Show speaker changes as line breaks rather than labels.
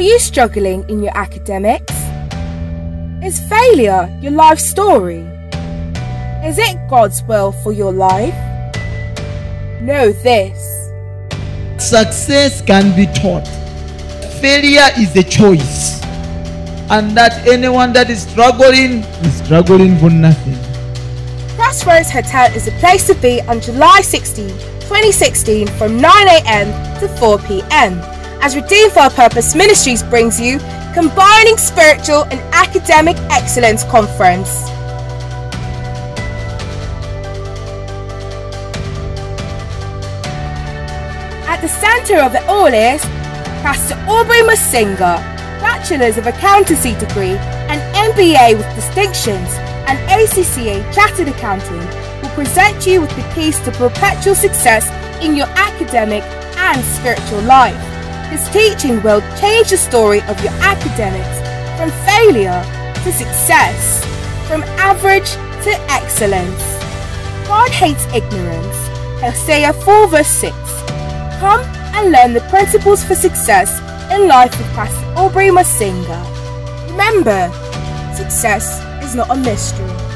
you struggling in your academics? Is failure your life story? Is it God's will for your life? Know this.
Success can be taught. Failure is a choice. And that anyone that is struggling is struggling for nothing.
Crossroads Hotel is a place to be on July 16, 2016 from 9am to 4pm as Redeemed for a Purpose Ministries brings you Combining Spiritual and Academic Excellence Conference. At the centre of it all is Pastor Aubrey Mwasinga, Bachelor's of Accountancy degree and MBA with distinctions and ACCA Chartered Accountant will present you with the keys to perpetual success in your academic and spiritual life. His teaching will change the story of your academics from failure to success, from average to excellence. God hates ignorance. Hosea 4 verse 6. Come and learn the principles for success in life with Pastor Aubrey Mwasinga. Remember, success is not a mystery.